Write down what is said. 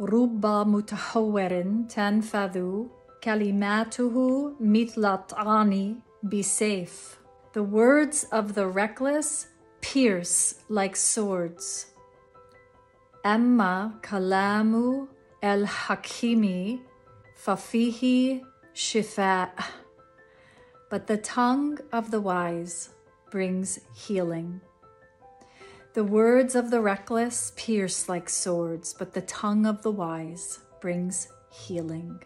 رب متحور تنفذ كلماته مثل الطعن بسيف The words of the reckless pierce like swords. أما كلام الحكيم ففيه شفاء But the tongue of the wise brings healing. The words of the reckless pierce like swords, but the tongue of the wise brings healing.